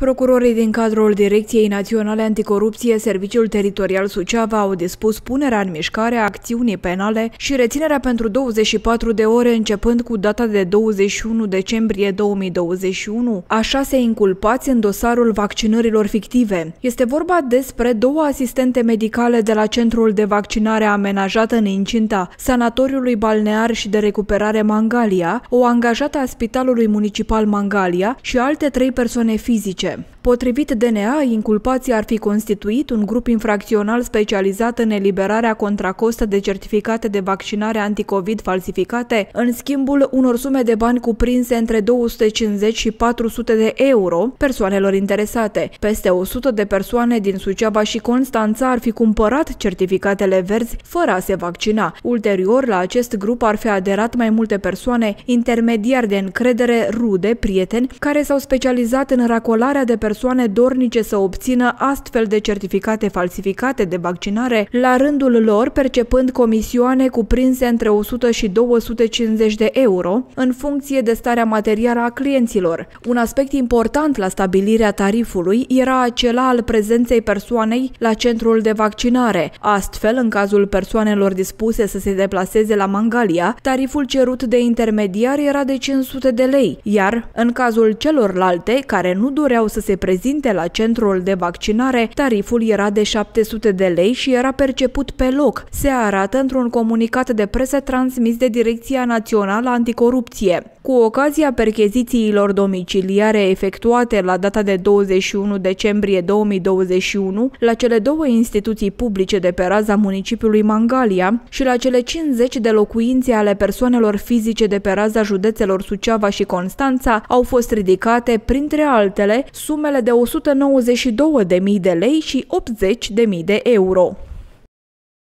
Procurorii din cadrul Direcției Naționale Anticorupție, Serviciul Teritorial Suceava au dispus punerea în mișcare a acțiunii penale și reținerea pentru 24 de ore începând cu data de 21 decembrie 2021 a șase inculpați în dosarul vaccinărilor fictive. Este vorba despre două asistente medicale de la Centrul de Vaccinare amenajată în incinta Sanatoriului Balnear și de Recuperare Mangalia, o angajată a Spitalului Municipal Mangalia și alte trei persoane fizice. relationship Potrivit DNA, inculpații ar fi constituit un grup infracțional specializat în eliberarea contracostă de certificate de vaccinare anticovid falsificate în schimbul unor sume de bani cuprinse între 250 și 400 de euro persoanelor interesate. Peste 100 de persoane din Suceava și Constanța ar fi cumpărat certificatele verzi fără a se vaccina. Ulterior, la acest grup ar fi aderat mai multe persoane, intermediari de încredere, rude, prieteni, care s-au specializat în racolarea de persoane persoane dornice să obțină astfel de certificate falsificate de vaccinare, la rândul lor percepând comisioane cuprinse între 100 și 250 de euro, în funcție de starea materială a clienților. Un aspect important la stabilirea tarifului era acela al prezenței persoanei la centrul de vaccinare. Astfel, în cazul persoanelor dispuse să se deplaseze la Mangalia, tariful cerut de intermediar era de 500 de lei, iar în cazul celorlalte, care nu doreau să se prezinte la centrul de vaccinare, tariful era de 700 de lei și era perceput pe loc, se arată într-un comunicat de presă transmis de Direcția Națională Anticorupție. Cu ocazia perchezițiilor domiciliare efectuate la data de 21 decembrie 2021 la cele două instituții publice de pe raza municipiului Mangalia și la cele 50 de locuințe ale persoanelor fizice de pe raza județelor Suceava și Constanța, au fost ridicate, printre altele, sumele de 192.000 de lei și 80.000 de euro.